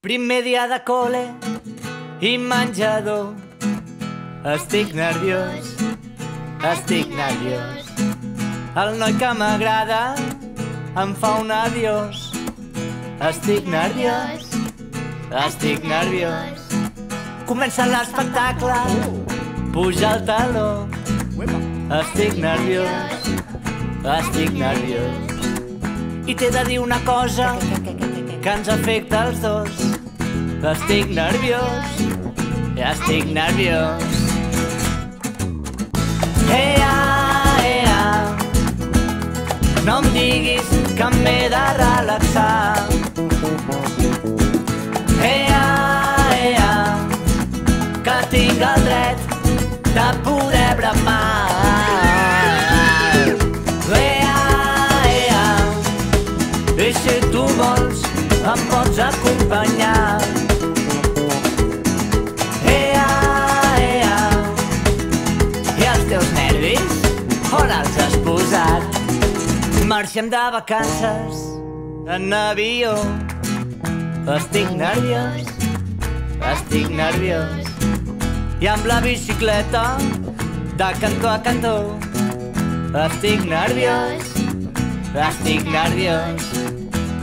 Primer dia de col·le i menjador. Estic nerviós, estic nerviós. El noi que m'agrada em fa un adiós. Estic nerviós, estic nerviós. Comença l'espectacle, puja el taló. Estic nerviós, estic nerviós. I t'he de dir una cosa que ens afecta els dos. Estic nerviós, estic nerviós. Ea, ea, no em diguis que m'he de relaxar. Ea, ea, poder bramar. Ea, ea, i si tu vols em pots acompanyar. Ea, ea, i els teus nervis on els has posat? Marxem de vacances en avió. Estic nerviós, estic nerviós. I amb la bicicleta de cantó a cantó. Estic nerviós, estic nerviós.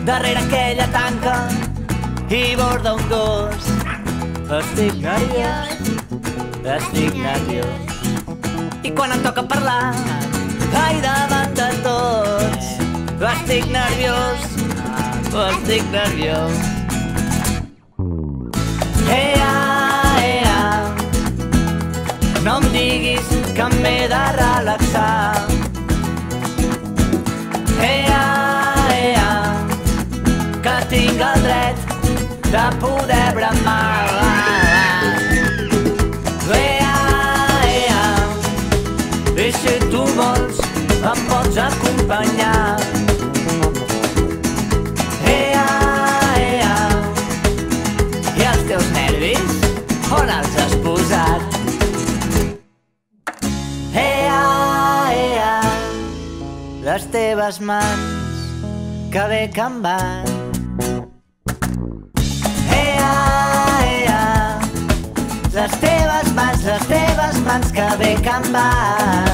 Darrere aquella tanca hi borda un gos. Estic nerviós, estic nerviós. I quan em toca parlar, ai davant de tots, estic nerviós, estic nerviós. Relaxar. Ea, ea, que tinc el dret de poder bramar. Ea, ea, i si tu vols em pots acompanyar. Ea, ea, i els teus nervis on els has les teves mans que bé que em van. Ea, ea, les teves mans, les teves mans que bé que em van.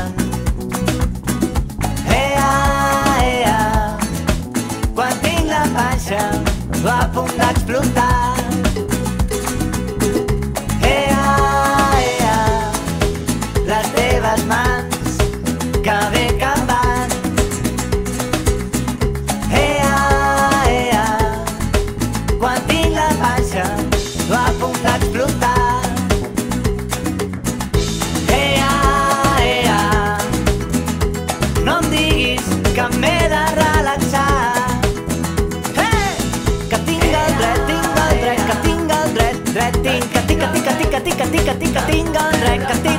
A punt d'explotar. Ea, ea, no em diguis que m'he de relaxar. Hey! Que tinc el dret, tinc el dret, que tinc el dret, dret tinc, que tinc, que tinc, que tinc, que tinc, que tinc, que tinc el dret, que tinc